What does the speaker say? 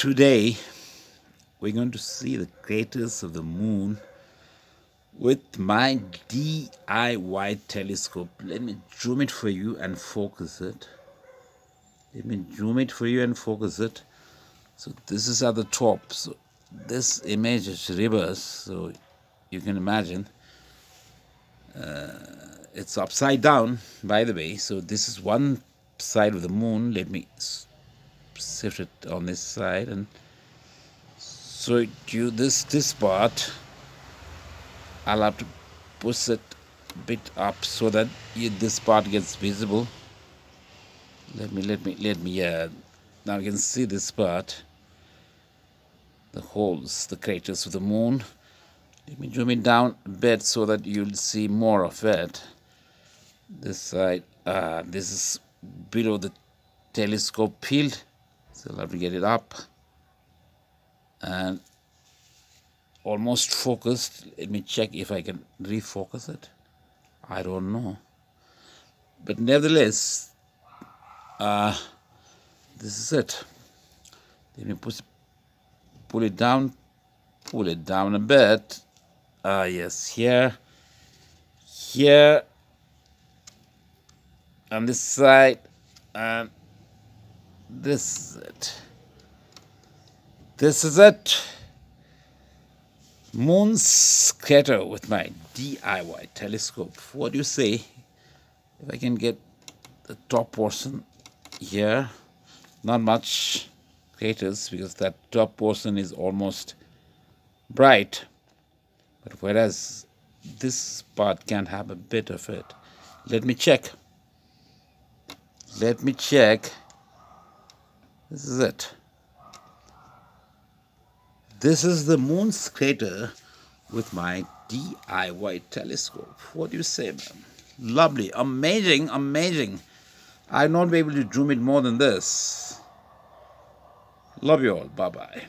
today we're going to see the craters of the moon with my DIY telescope. Let me zoom it for you and focus it. Let me zoom it for you and focus it. So this is at the top. So this image is reverse. So you can imagine uh, it's upside down by the way. So this is one side of the moon. Let me shift it on this side and so you this this part. I'll have to push it a bit up so that this part gets visible. Let me let me let me uh, now you can see this part. The holes the craters of the moon. Let me zoom it down a bit so that you'll see more of it. This side uh, this is below the telescope field so have to get it up. And almost focused. Let me check if I can refocus it. I don't know. But nevertheless uh, this is it. Let me push pull it down pull it down a bit. Ah uh, yes here. Here. On this side. And this is it. This is it. moon's crater with my DIY telescope. What do you say? If I can get the top portion here, not much craters because that top portion is almost bright. But whereas this part can have a bit of it. Let me check. Let me check. This is it. This is the moon's crater with my DIY telescope. What do you say, man? Lovely, amazing, amazing. I'll not be able to zoom it more than this. Love you all. Bye-bye.